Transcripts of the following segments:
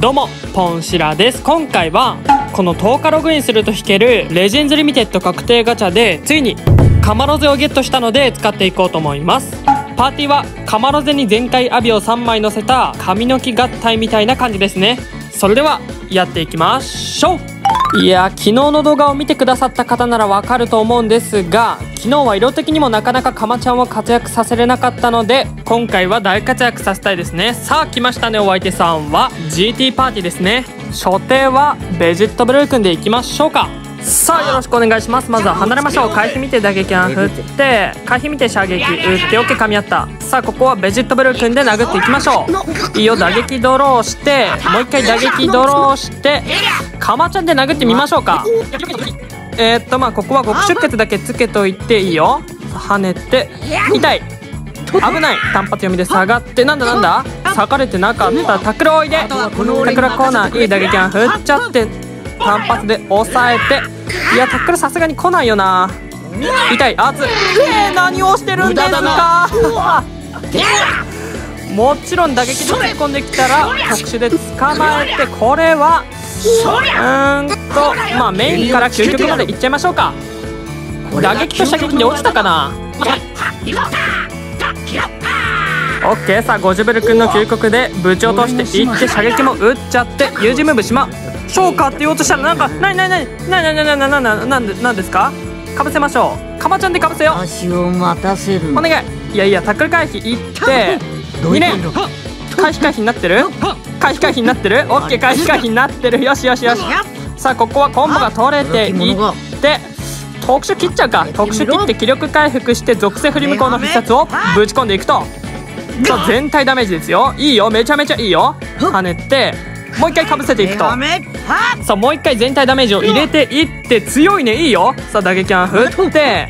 どうもポンシラです。今回はこの10日ログインすると引けるレジェンズリミテッド確定ガチャでついにカマロゼをゲットしたので使っていこうと思います。パーティーはカマロゼに全開アビを3枚乗せた髪の毛合体みたいな感じですね。それではやっていきましょう。いや昨日の動画を見てくださった方ならわかると思うんですが昨日は色的にもなかなかかまちゃんを活躍させれなかったので今回は大活躍させたいですね。さあ来ましたねお相手さんは GT パーティーですね。初手はベジットブルー君でいきましょうか。さあよろしくお願いします。まずは離れましょう。回避見て打撃案振って回避見て射撃打って OK 噛み合った。さあここはベジットブルー君で殴っていきましょう。いいよ打撃ドローしてもう一回打撃ドローしてカマちゃんで殴ってみましょうか。えー、っとまあここは極出血だけつけといていいよ。跳ねて痛い。危ない。単発読みで下がってなんだなんだ？裂かれてなかった。タクルおいで。タクルコーナーいい打撃案振っちゃって。単発で抑えていやタックルさすがに来ないよな。痛い熱いえー、何をしてるんですか？もちろん打撃で突っ込んできたら特殊で捕まえてこれはうーんとまあメインから究極までいっちゃいましょうか打撃と射撃で落ちたかなオッケーさあゴジュベル君の究極でぶち落としていって射撃も打っちゃって U 字ムーブしまそうかって言おうとしたらなんかなになになになになになになにななんですか？かぶせましょう。かまちゃんでかぶせよ足を待たせる。お願い。いやいやタックル回避いって 2年。回避回避になってる？回避回避になってる？オッケー回避回避になってる。よしよしよし。さあここはコンボが取れていって特殊切っちゃうか。特殊切って気力回復して属性振り向こうの必殺をぶち込んでいくと。さあ全体ダメージですよ。いいよ。めちゃめちゃいいよ。跳ねてもう一回かぶせていくと。さあもう一回全体ダメージを入れていって強いねいいよ。さあ打撃案振って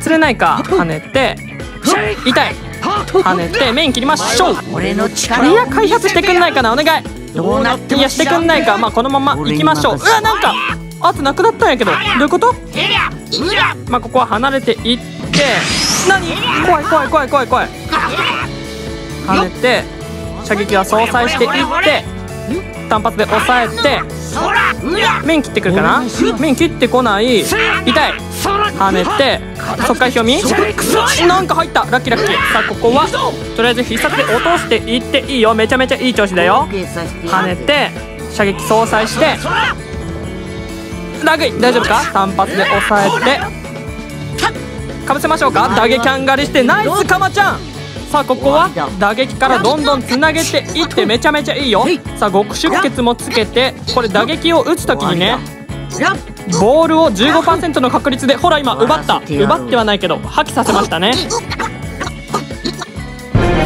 釣れないか跳ねて痛い。跳ねてメイン切りましょう。俺のい力や開発してくんないかなお願い。どうなってもいやしてくんないか。まあこのまま行きましょう。うわなんか圧なくなったんやけど。どういうこと？まあここは離れていって何？怖い怖い怖い怖い怖い。跳ねて射撃は相殺していって単発で抑えて面切ってくるかな？面切ってこない。痛い。跳ねて速回表見？なんか入った。ラッキーラッキー。さあここはとりあえず必殺で落としていっていいよ。めちゃめちゃいい調子だよ。跳ねて射撃相殺して。ラグイ。大丈夫か？単発で抑えて。かぶせましょうか？打撃ンガリして。ナイスカマちゃん。さあここは打撃からどんどんつなげていってめちゃめちゃいいよ。さあ極出血もつけてこれ打撃を打つ時にねボールを15%の確率でほら今奪った。奪ってはないけど破棄させましたね。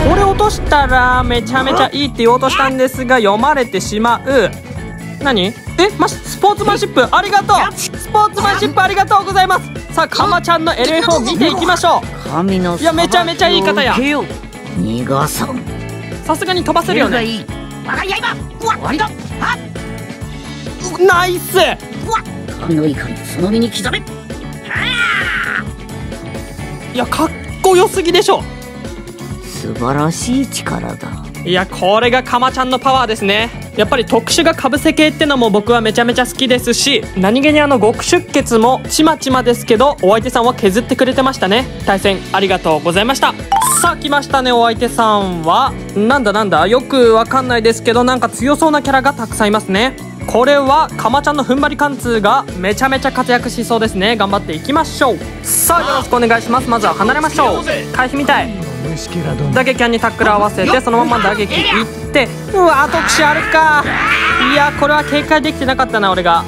これ落としたらめちゃめちゃいいって言おうとしたんですが読まれてしまう。何？えまスポーツマンシップありがとう。スポーツマンシップありがとうございます。さあカマちゃんの LF を見ていきましょ神のいやめちゃめちゃいい方や。逃がさん。うさすがに飛ばせるよね。いい。終わりだ。ナイス。神の怒りその身に刻め。いやかっこよすぎでしょ。素晴らしい力だ。いやこれがカマちゃんのパワーですねやっぱり特殊がかぶせ系ってのも僕はめちゃめちゃ好きですし何気にあの極出血もちまちまですけどお相手さんは削ってくれてましたね。対戦ありがとうございました。さあ来ましたねお相手さんは。なんだなんだよくわかんないですけどなんか強そうなキャラがたくさんいますね。これはカマちゃんの踏ん張り貫通がめちゃめちゃ活躍しそうですね。頑張っていきましょう。さあよろしくお願いします。まずは離れましょう。回避みたい打撃キャンにタックル合わせてそのまま打撃いってうわ特殊あるか。いやこれは警戒できてなかったな俺が。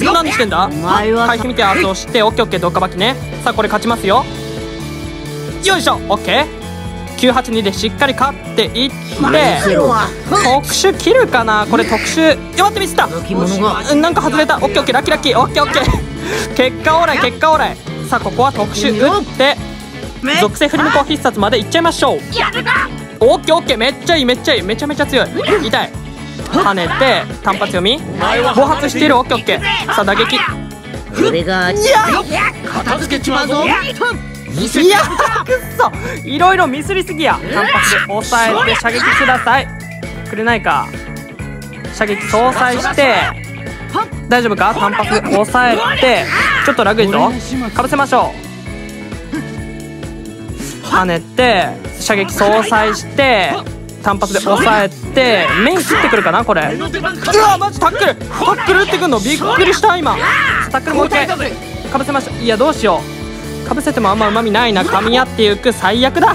何してんだ？回避見て圧倒してオッケーオッケードッカバキね。さあこれ勝ちますよ。よいしょオッケー。982でしっかり勝っていって特殊切るかなこれ特殊。よ待ってミスった。なんか外れた。オッケーオッケーラッキーラッキー。オッケーオッケー。結果オーライ結果オーライ。さあここは特殊打って属性振り向こう必殺までいっちゃいましょう。オッケーオッケー。めっちゃいいめっちゃいい。めちゃめちゃ強い。痛い。跳ねて単発読み。暴発している。オッケーオッケー。さあ打撃。俺がいや。片付けちまうぞ。いや。くっそ。いろいろミスりすぎや。単発で。抑えて射撃ください。くれないか。射撃相殺して。大丈夫か？単発で抑えて。ちょっとラグいぞ。かぶせましょう跳ねて射撃相殺して単発で抑えて面切ってくるかなこれ。うわマジタックル。タックル打ってくんの？びっくりした今。タックルもう一回。かぶせました。いやどうしよう。かぶせてもあんまうまみないな。噛み合っていく。最悪だ。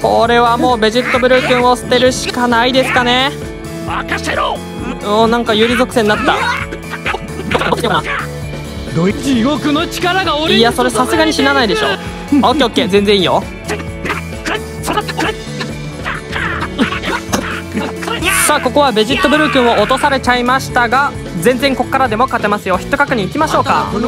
これはもうベジットブルー君を捨てるしかないですかね。おなんか有利属性になった地獄の力が俺いやそれさすがに死なないでしょ。オッケーオッケー全然いいよ。さあここはベジットブルー君を落とされちゃいましたが全然ここからでも勝てますよ。ヒット確認いきましょうか。U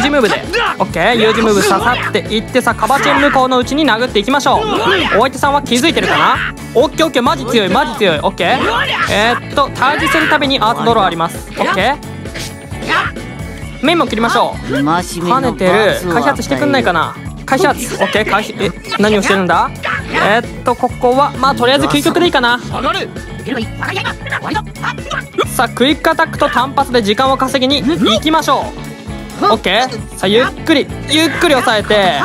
字ムーブで。OK U 字ムーブ刺さっていってさカバチェン向こうのうちに殴っていきましょう。お相手さんは気づいてるかな？OKOK マジ強いマジ強い。OK えー、っと退治するたびにアートドローあります。OK 面も切りましょう。跳ねてる。開発してくんないかな？開始発 OK 開始え何をしてるんだ？えー、っとここはまあとりあえず究極でいいかな。さあクイックアタックと単発で時間を稼ぎに行きましょう。OK さあゆっくり。ゆっくり押さえて。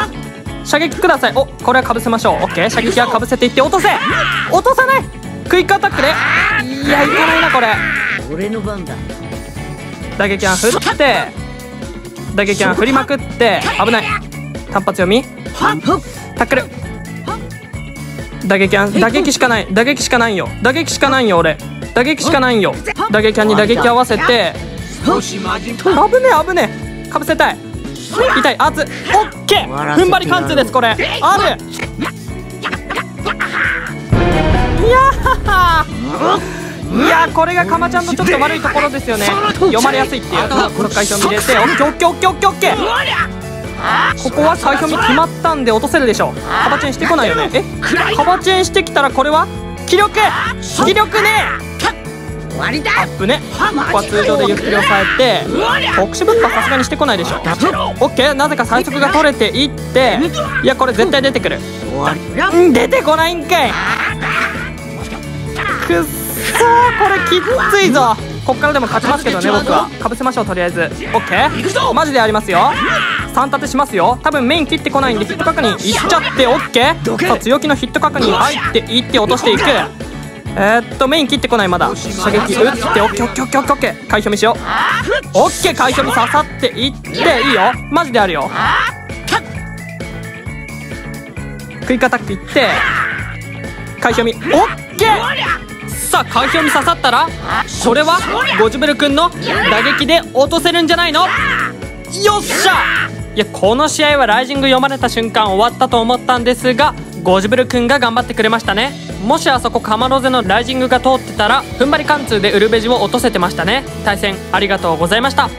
射撃ください。おこれはかぶせましょう。OK 射撃はかぶせていって落とせ。落とさない。クイックアタックで。いやいかないなこれ。俺の番だ。打撃案振って打撃案振りまくって危ない。単発読み。タックル。打撃案打撃しかない。打撃しかないよ。打撃しかないよ俺。打撃しかないよ。打撃案に打撃合わせて危ねえ危ねえ。かぶせたい。痛い。圧オッケー。踏ん張り貫通ですこれ。ある。いやー。いやーこれがかまちゃんのちょっと悪いところですよね。読まれやすいっていう。この回表見れて。オッケーオッケーオッケーオッケーオッケー。ここは回表見決まったんで落とせるでしょ。カバチェンしてこないよね。え？カバチェンしてきたらこれは気力。気力ね。終わりだ。アップね。ここは通常でゆっくり押さえて。特殊物販さすがにしてこないでしょ。オッケー。なぜか最速が取れていって。いやこれ絶対出てくる。出てこないんかい。くっこれきっついぞ。こっからでも勝ちますけどね僕は。かぶせましょうとりあえず。オッケー。マジでありますよ。3立てしますよ。多分メイン切ってこないんでヒット確認いっちゃってオッケー。さあ強気のヒット確認入っていって落としていく。えー、っとメイン切ってこないまだ。射撃打ってオッケーオッケーオッケーオッケー回避見しようオッケー回避見刺さっていっていいよマジであるよクイックアタックいって回避見オッケーさあ回避見刺さったらそれはゴジブル君の打撃で落とせるんじゃないの？よっしゃ！いやこの試合はライジング読まれた瞬間終わったと思ったんですがゴジブル君が頑張ってくれましたね。もしあそこカマロゼのライジングが通ってたら踏ん張り貫通でウルベジを落とせてましたね。対戦ありがとうございました。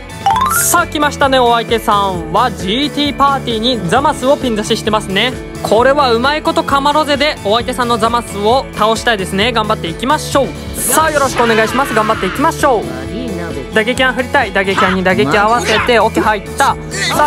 さあ来ましたねお相手さんは GT パーティーにザマスをピン出ししてますね。これはうまいことカマロゼでお相手さんのザマスを倒したいですね。頑張っていきましょう。さあよろしくお願いします。頑張っていきましょう。打撃案振りたい。打撃案に。打撃合わせて OK 入った。さ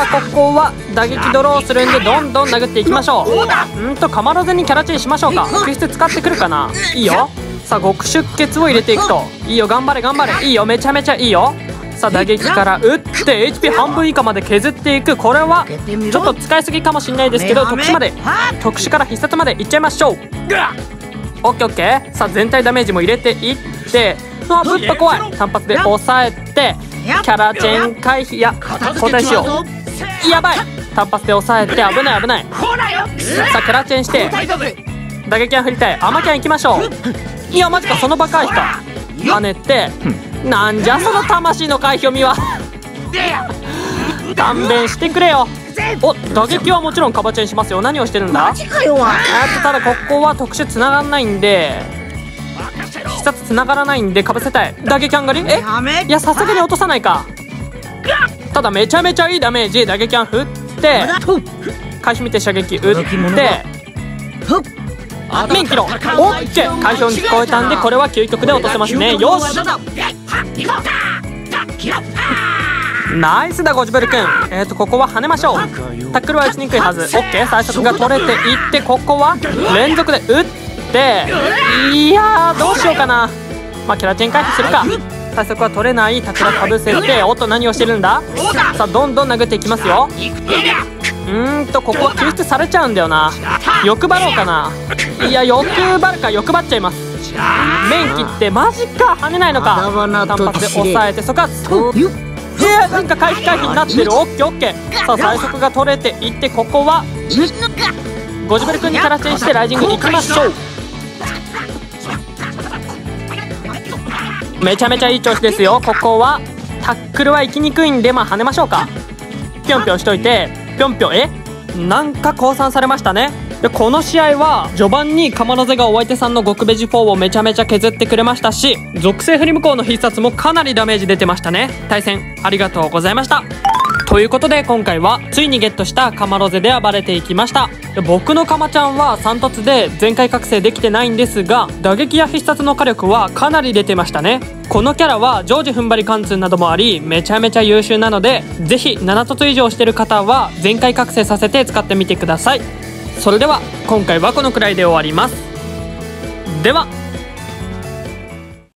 あここは打撃ドローするんでどんどん殴っていきましょう。うんとカマロゼにキャラチェンしましょうか。救出使ってくるかな。いいよ。さあ極出血を入れていくと。いいよ。頑張れ頑張れ。いいよ。めちゃめちゃいいよ。さあ打撃から打って HP 半分以下まで削っていく。これはちょっと使いすぎかもしれないですけど特殊まで特殊から必殺までいっちゃいましょう。オッケーオッケー。さあ全体ダメージも入れていってうわぶっぱ怖い。単発で抑えてキャラチェン回避。いや交代しよう。やばい。単発で抑えて危ない危ない。さあキャラチェンして打撃は振りたい。アマキャン行きましょう。いやマジかそのバカいか跳ねてなんじゃその魂の回避を見は。勘弁してくれよ。お打撃はもちろんカバチェンしますよ。何をしてるんだ？ただここは特殊繋がんないんで必殺繋がらない。んでかぶせたい打撃アンガリえ？いやさすがに落とさないか。ただめちゃめちゃいいダメージ。打撃アン振ってと回避見て射撃打って面切ろうオッケー回避音聞こえたんでこれは究極で落とせますねよしナイスだゴジベル君えっ、とここは跳ねましょう。タックルは打ちにくいはず。オッケー最速が取れていってここは連続で打っていやーどうしようかな。まあキャラチェン回避するか。最速は取れない桜かぶせておっと何をしてるんだ？さあどんどん殴っていきますよ。うーんとここは救出されちゃうんだよな。欲張ろうかな。いや欲張るか欲張っちゃいます面切ってマジか跳ねないのか。単発で抑えてそこはとゆっいやなんか回避回避になってる？オッケーオッケー。さあ最速が取れていってここはゴジベル君にキャラチェンしてライジング行きましょう。めちゃめちゃいい調子ですよ。ここはタックルは行きにくいんでまあ跳ねましょうか。ぴょんぴょんしといてぴょんぴょんえ？なんか降参されましたねでこの試合は序盤にカマロゼがお相手さんの極ベジ4をめちゃめちゃ削ってくれましたし属性振り向こうの必殺もかなりダメージ出てましたね。対戦ありがとうございました。ということで今回はついにゲットしたカマロゼで暴れていきました。僕のカマちゃんは3突で全開覚醒できてないんですが打撃や必殺の火力はかなり出てましたね。このキャラは常時踏ん張り貫通などもありめちゃめちゃ優秀なのでぜひ7突以上してる方は全開覚醒させて使ってみてください。それでは今回はこのくらいで終わります。では。